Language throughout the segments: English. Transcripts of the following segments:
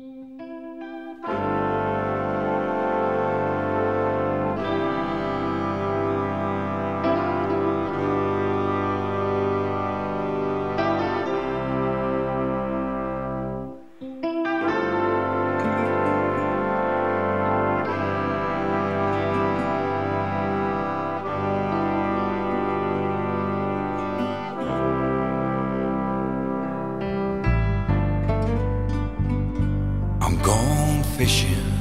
I'm fishing.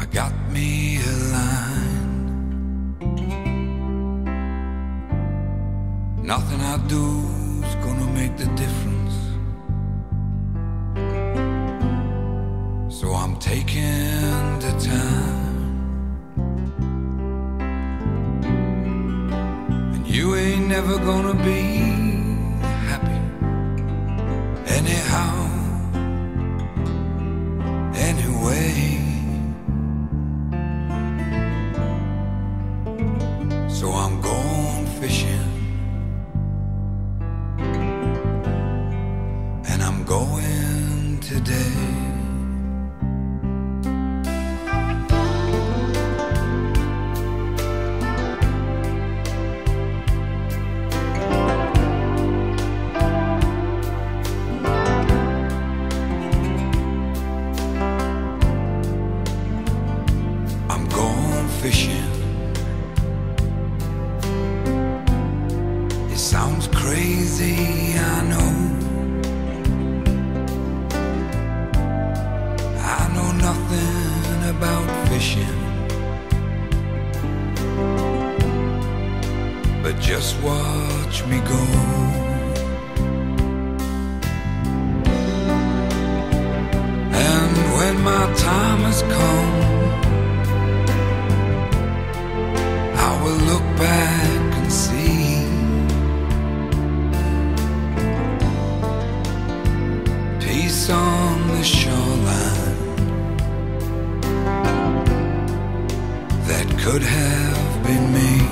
I got me a line. Nothing I do's gonna make the difference. So I'm taking the time. And you ain't never gonna be anyhow, sounds crazy, I know. I know nothing about fishing. But just watch me go. And when my time has come, on the shoreline that could have been me.